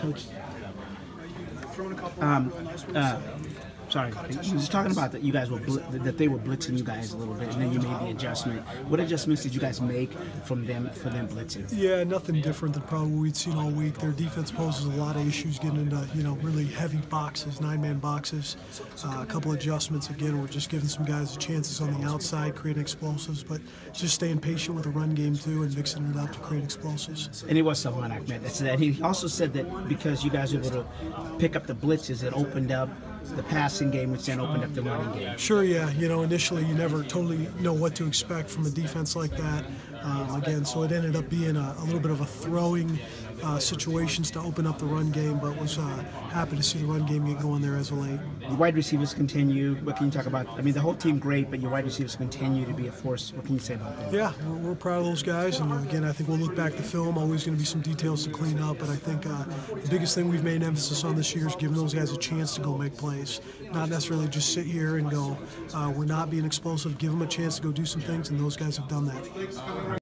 Coach. Um, uh, sorry, you was talking about that you guys were bl- that they were blitzing you guys a little bit, and then you made the adjustment. What adjustments did you guys make from them for them blitzing? Yeah, nothing different than probably what we'd seen all week. Their defense poses a lot of issues getting into you know really heavy boxes, nine-man boxes. Uh, a couple adjustments. Again, we're just giving some guys chances on the outside, creating explosives, but just staying patient with the run game too and mixing it up to create explosives. And it was Salvon Ahmed that said that. He also said that because you guys were able to pick up the blitzes, it opened up the passing game, which then opened up the running game. Sure, yeah. You know, initially you never totally know what to expect from a defense like that. Um, again, so it ended up being a, a little bit of a throwing uh, situations to open up the run game, but was uh, happy to see the run game get going there as of late. Your wide receivers continue. What can you talk about? I mean, the whole team great, but your wide receivers continue to be a force. What can you say about that? Yeah, we're, we're proud of those guys, and uh, again, I think we'll look back the film. Always going to be some details to clean up, but I think uh, the biggest thing we've made an emphasis on this year is giving those guys a chance to go make plays, not necessarily just sit here and go. Uh, we're not being explosive. Give them a chance to go do some things, and those guys have done that.